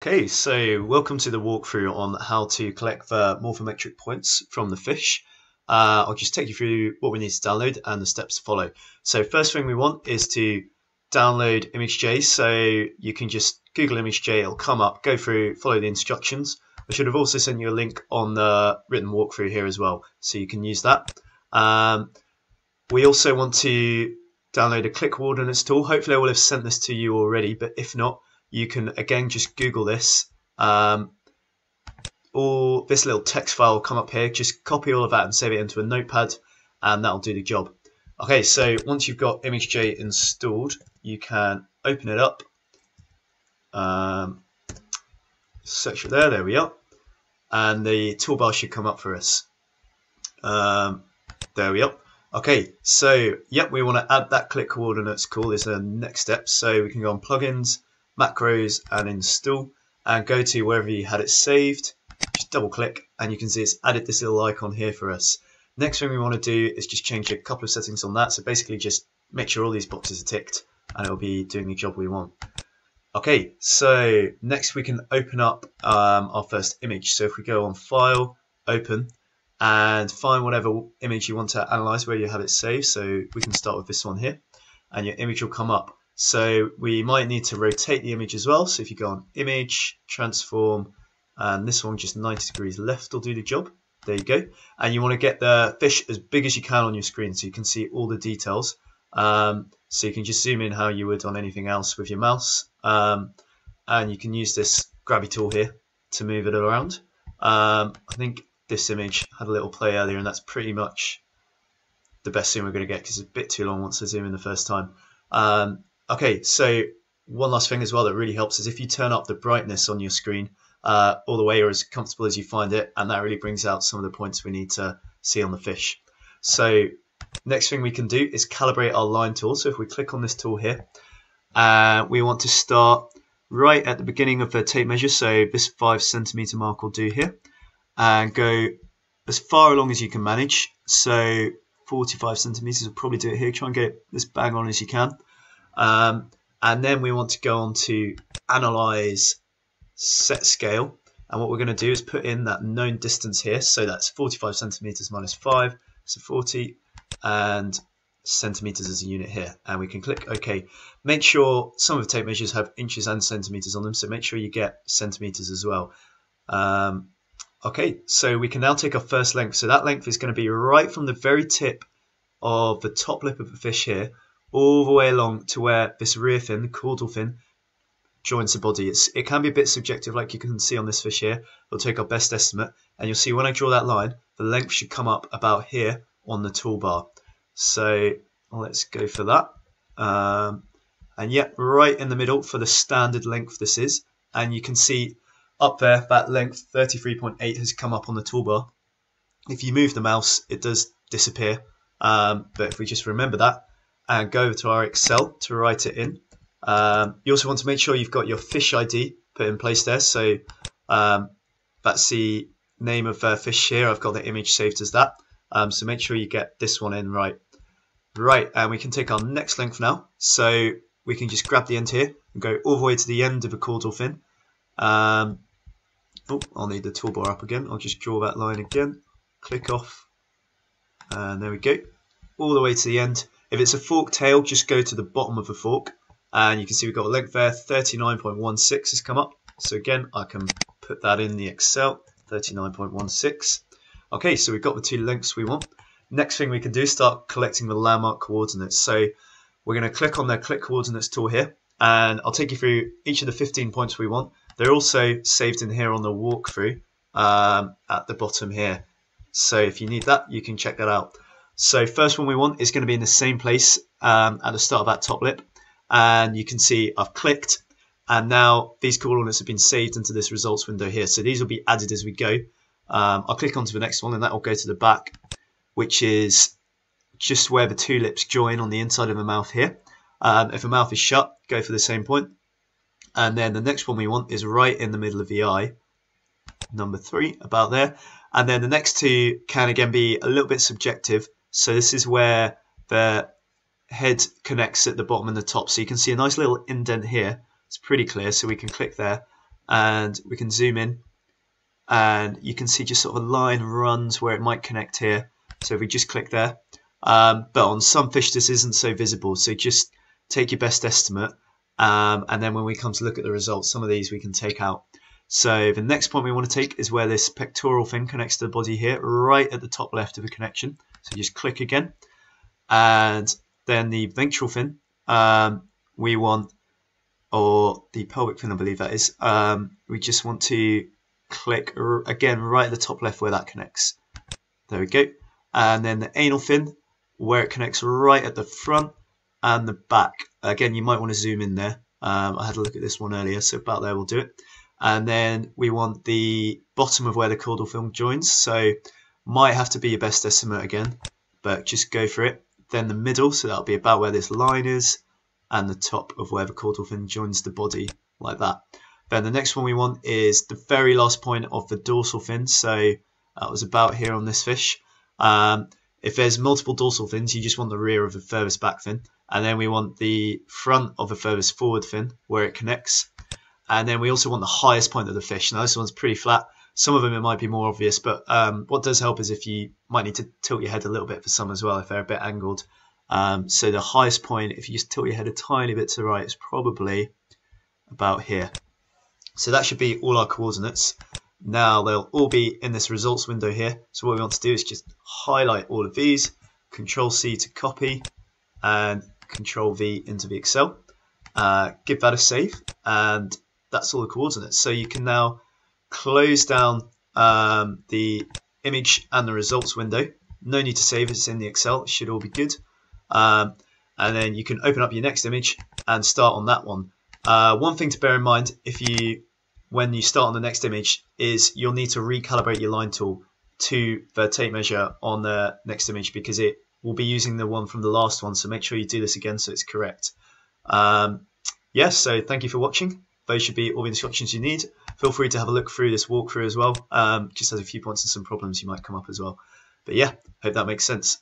Okay, so welcome to the walkthrough on how to collect the morphometric points from the fish. Uh, I'll just take you through what we need to download and the steps to follow. So first thing we want is to download ImageJ. So you can just Google ImageJ, it'll come up, go through, follow the instructions. I should have also sent you a link on the written walkthrough here as well, so you can use that. Um, we also want to download a click coordinates tool. Hopefully I will have sent this to you already, but if not, you can again just Google this. Um, or this little text file will come up here. Just copy all of that and save it into a notepad, and that'll do the job. Okay, so once you've got ImageJ installed, you can open it up. Um, search it there, there we are. And the toolbar should come up for us. Um, there we are. Okay, so yep, we want to add that click coordinates call is the next step. So we can go on plugins, macros and install and go to wherever you had it saved. Just double click and you can see it's added this little icon here for us. Next thing we want to do is just change a couple of settings on that. So basically just make sure all these boxes are ticked and it'll be doing the job we want. Okay so next we can open up um, our first image. So if we go on file open and find whatever image you want to analyze where you have it saved. So we can start with this one here and your image will come up so we might need to rotate the image as well. So if you go on image, transform, and this one just 90 degrees left will do the job. There you go. And you want to get the fish as big as you can on your screen so you can see all the details. Um, so you can just zoom in how you would on anything else with your mouse. Um, and you can use this grabby tool here to move it around. Um, I think this image had a little play earlier and that's pretty much the best zoom we're going to get because it's a bit too long once I zoom in the first time. Um, Okay, so one last thing as well that really helps is if you turn up the brightness on your screen uh, all the way or as comfortable as you find it, and that really brings out some of the points we need to see on the fish. So next thing we can do is calibrate our line tool. So if we click on this tool here, uh, we want to start right at the beginning of the tape measure. So this five centimeter mark will do here, and go as far along as you can manage. So 45 centimeters will probably do it here. Try and get it as bang on as you can. Um, and then we want to go on to analyze set scale. And what we're going to do is put in that known distance here. So that's 45 centimeters minus 5, so 40, and centimeters as a unit here. And we can click OK. Make sure some of the tape measures have inches and centimeters on them, so make sure you get centimeters as well. Um, okay, so we can now take our first length. So that length is going to be right from the very tip of the top lip of the fish here all the way along to where this rear fin, the caudal fin, joins the body. It's, it can be a bit subjective, like you can see on this fish here. We'll take our best estimate, and you'll see when I draw that line, the length should come up about here on the toolbar. So let's go for that. Um, and yet, right in the middle for the standard length this is, and you can see up there that length 33.8 has come up on the toolbar. If you move the mouse, it does disappear. Um, but if we just remember that, and go over to our Excel to write it in. Um, you also want to make sure you've got your fish ID put in place there. So um, that's the name of uh, fish here. I've got the image saved as that. Um, so make sure you get this one in right. Right, and we can take our next length now. So we can just grab the end here and go all the way to the end of a caudal fin. Um, oh, I'll need the toolbar up again. I'll just draw that line again. Click off. And there we go. All the way to the end. If it's a fork tail, just go to the bottom of the fork and you can see we've got a length there, 39.16 has come up. So again, I can put that in the Excel, 39.16. Okay, so we've got the two lengths we want. Next thing we can do start collecting the landmark coordinates. So we're going to click on the click coordinates tool here and I'll take you through each of the 15 points we want. They're also saved in here on the walkthrough um, at the bottom here. So if you need that, you can check that out. So first one we want is going to be in the same place um, at the start of that top lip. And you can see I've clicked and now these coordinates have been saved into this results window here. So these will be added as we go. Um, I'll click onto the next one and that will go to the back, which is just where the two lips join on the inside of the mouth here. Um, if the mouth is shut, go for the same point. And then the next one we want is right in the middle of the eye, number three, about there. And then the next two can again be a little bit subjective. So this is where the head connects at the bottom and the top. So you can see a nice little indent here. It's pretty clear, so we can click there. and we can zoom in and you can see just sort of a line runs where it might connect here. So if we just click there, um, but on some fish this isn't so visible. So just take your best estimate um, and then when we come to look at the results, some of these we can take out. So the next point we want to take is where this pectoral fin connects to the body here, right at the top left of the connection. So just click again. And then the ventral fin, um, we want, or the pelvic fin I believe that is, um, we just want to click again right at the top left where that connects. There we go. And then the anal fin, where it connects right at the front and the back. Again, you might want to zoom in there. Um, I had a look at this one earlier, so about there we'll do it. And then we want the bottom of where the caudal fin joins. So might have to be your best estimate again, but just go for it. Then the middle, so that'll be about where this line is, and the top of where the caudal fin joins the body, like that. Then the next one we want is the very last point of the dorsal fin. So that was about here on this fish. Um, if there's multiple dorsal fins, you just want the rear of the furthest back fin. And then we want the front of the furthest forward fin where it connects. And then we also want the highest point of the fish. Now this one's pretty flat. Some of them it might be more obvious, but um, what does help is if you might need to tilt your head a little bit for some as well if they're a bit angled. Um, so the highest point, if you just tilt your head a tiny bit to the right, is probably about here. So that should be all our coordinates. Now they'll all be in this results window here. So what we want to do is just highlight all of these, Control C to copy, and Control V into the Excel. Uh, give that a save, and that's all the coordinates. So you can now close down um, the image and the results window. No need to save it's in the Excel. It should all be good. Um, and then you can open up your next image and start on that one. Uh, one thing to bear in mind if you when you start on the next image is you'll need to recalibrate your line tool to the tape measure on the next image because it will be using the one from the last one. So make sure you do this again so it's correct. Um, yes, so thank you for watching. Those should be all the instructions you need. Feel free to have a look through this walkthrough as well. Um, just has a few points and some problems you might come up as well. But yeah, hope that makes sense.